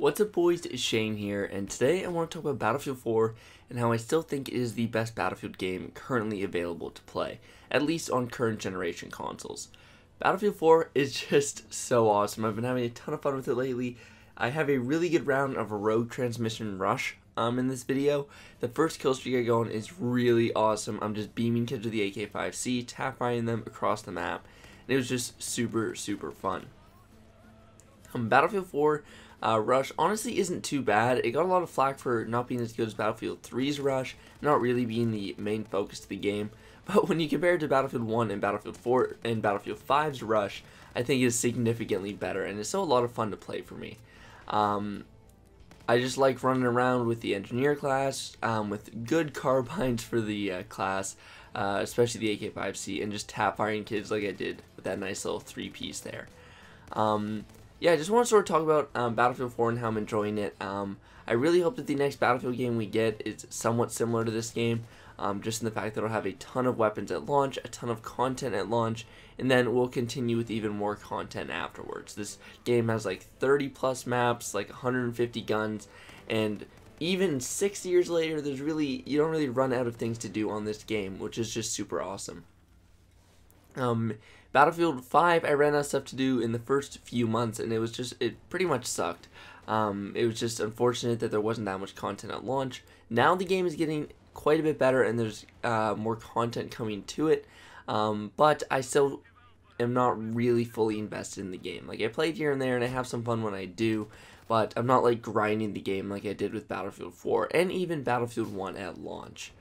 What's up boys, it's Shane here, and today I want to talk about Battlefield 4 and how I still think it is the best Battlefield game currently available to play, at least on current generation consoles. Battlefield 4 is just so awesome, I've been having a ton of fun with it lately. I have a really good round of a rogue transmission rush um, in this video. The first kill streak I go on is really awesome, I'm just beaming kids with the AK-5C, tap firing them across the map, and it was just super, super fun. Um, Battlefield 4 uh, Rush honestly isn't too bad. It got a lot of flack for not being as good as Battlefield 3's Rush, not really being the main focus of the game. But when you compare it to Battlefield 1 and Battlefield 4 and Battlefield 5's Rush, I think it is significantly better, and it's still a lot of fun to play for me. Um, I just like running around with the engineer class, um, with good carbines for the uh, class, uh, especially the AK-5C, and just tap firing kids like I did with that nice little three piece there. Um, yeah, I just want to sort of talk about um, Battlefield 4 and how I'm enjoying it. Um, I really hope that the next Battlefield game we get is somewhat similar to this game, um, just in the fact that it'll have a ton of weapons at launch, a ton of content at launch, and then we'll continue with even more content afterwards. This game has like 30 plus maps, like 150 guns, and even six years later, there's really you don't really run out of things to do on this game, which is just super awesome. Um, Battlefield 5, I ran out of stuff to do in the first few months, and it was just, it pretty much sucked. Um, it was just unfortunate that there wasn't that much content at launch. Now the game is getting quite a bit better, and there's uh, more content coming to it, um, but I still am not really fully invested in the game. Like, I played here and there, and I have some fun when I do, but I'm not, like, grinding the game like I did with Battlefield 4, and even Battlefield 1 at launch.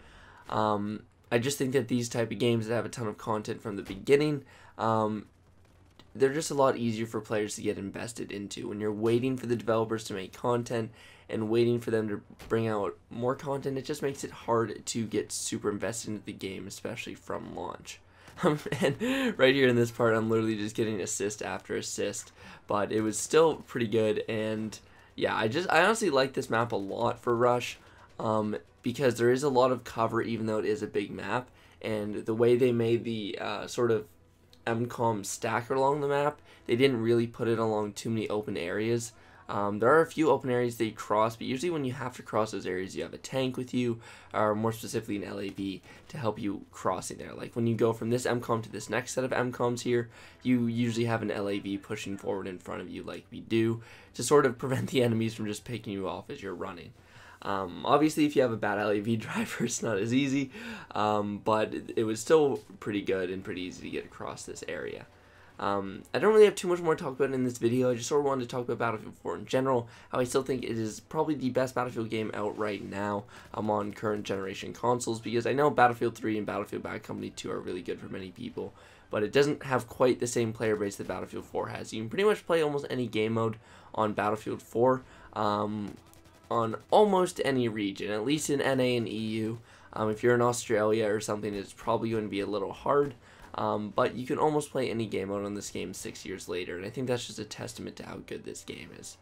Um, I just think that these type of games that have a ton of content from the beginning, um, they're just a lot easier for players to get invested into. When you're waiting for the developers to make content and waiting for them to bring out more content, it just makes it hard to get super invested into the game, especially from launch. and right here in this part, I'm literally just getting assist after assist, but it was still pretty good. And yeah, I just I honestly like this map a lot for Rush. Um, because there is a lot of cover even though it is a big map and the way they made the uh, sort of MCOM stacker along the map they didn't really put it along too many open areas. Um, there are a few open areas that you cross but usually when you have to cross those areas you have a tank with you or more specifically an LAV to help you crossing there. Like when you go from this MCOM to this next set of MCOMs here you usually have an LAV pushing forward in front of you like we do to sort of prevent the enemies from just picking you off as you're running um, obviously, if you have a bad LAV driver, it's not as easy, um, but it was still pretty good and pretty easy to get across this area. Um, I don't really have too much more to talk about in this video. I just sort of wanted to talk about Battlefield 4 in general, how I still think it is probably the best Battlefield game out right now um, on current generation consoles, because I know Battlefield 3 and Battlefield Bad Company 2 are really good for many people, but it doesn't have quite the same player base that Battlefield 4 has. You can pretty much play almost any game mode on Battlefield 4. Um, on almost any region, at least in NA and EU. Um, if you're in Australia or something, it's probably going to be a little hard. Um, but you can almost play any game mode on this game six years later, and I think that's just a testament to how good this game is.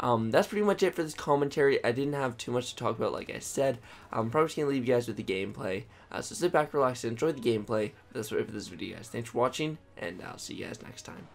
Um, that's pretty much it for this commentary. I didn't have too much to talk about, like I said. I'm probably just going to leave you guys with the gameplay. Uh, so sit back, relax, and enjoy the gameplay. That's it for this video, guys. Thanks for watching, and I'll see you guys next time.